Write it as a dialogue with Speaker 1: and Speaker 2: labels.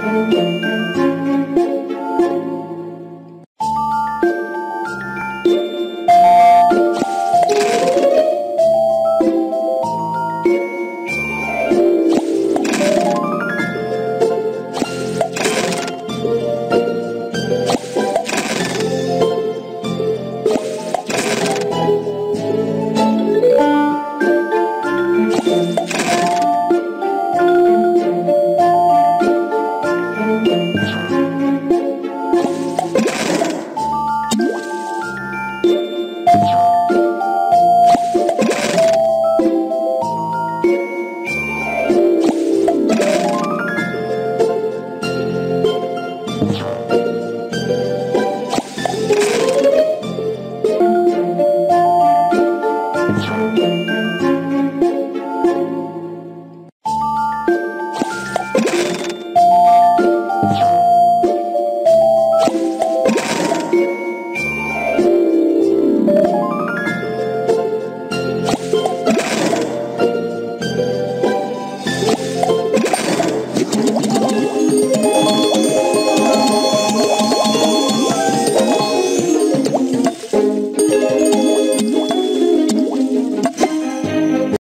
Speaker 1: Thank you.
Speaker 2: 长鞭。